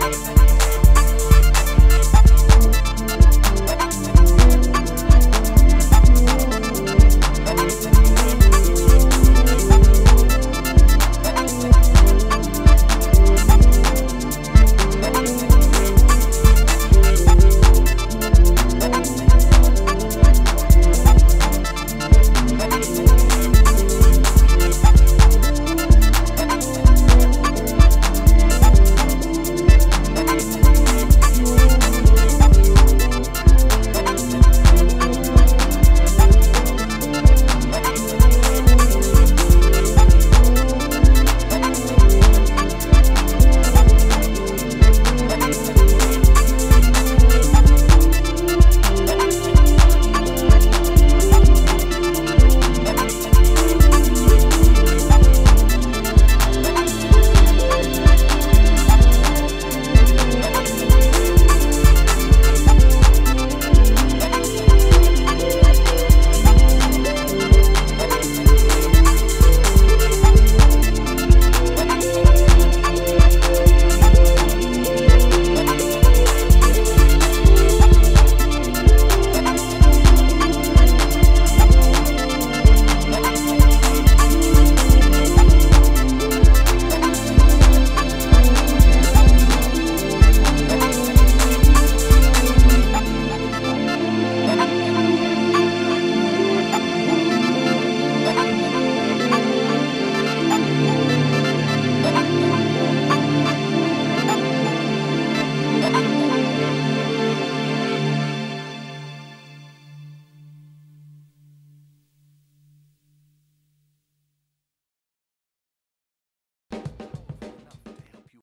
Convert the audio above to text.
Bye.